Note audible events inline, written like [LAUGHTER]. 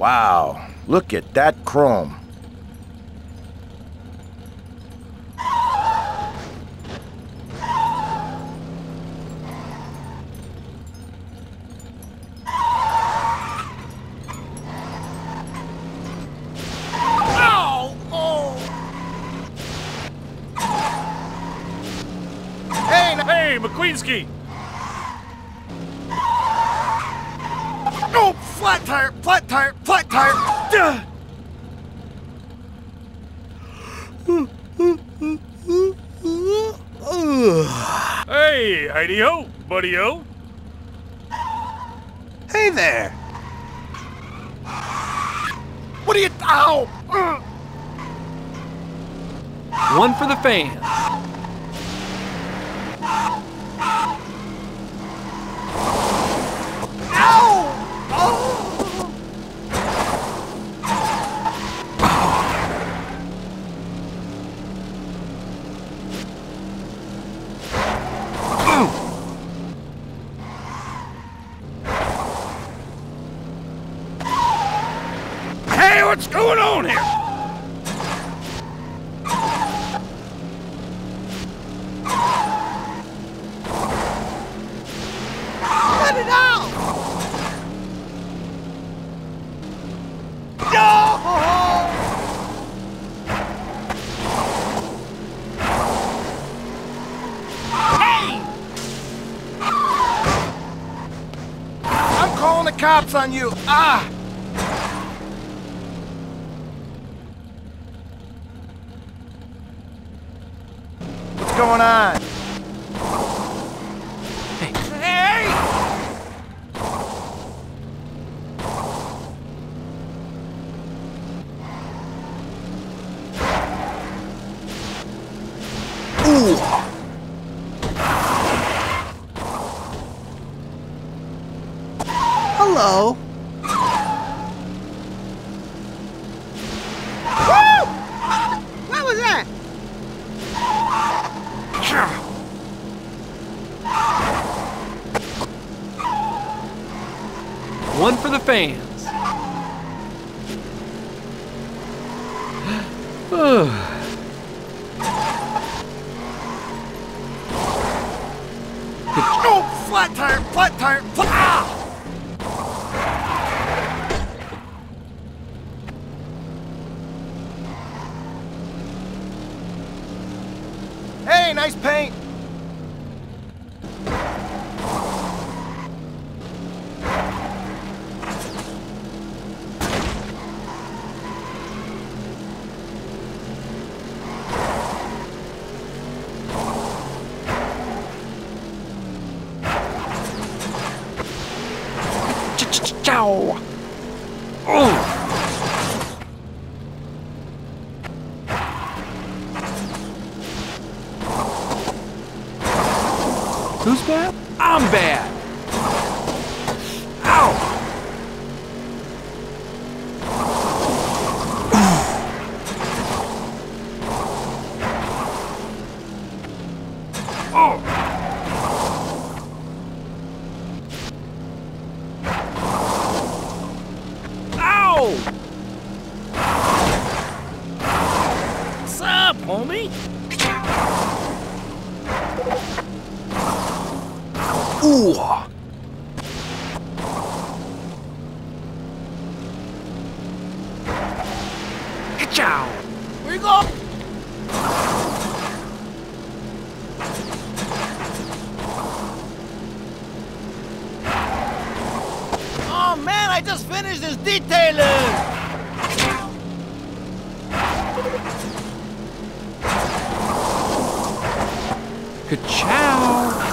Wow, look at that chrome. Hey, McQueenski! Oh, flat tire, flat tire, flat tire. Hey, Heidi-o, buddy-o. Hey there. What are you? Ow! One for the fans. Hey, what's going on here? Let it out! No! Hey! I'm calling the cops on you. Ah! Going on? Hey! Hello. One for the fans. [SIGHS] Oh, flat tire, flat tire, flat. Ah! Hey, nice paint. Ciao. Oh. Who's bad? I'm bad. Ow. Ow! Ooh. Ciao. Where you go? Oh man, I just finished this detailing. Ka-chow.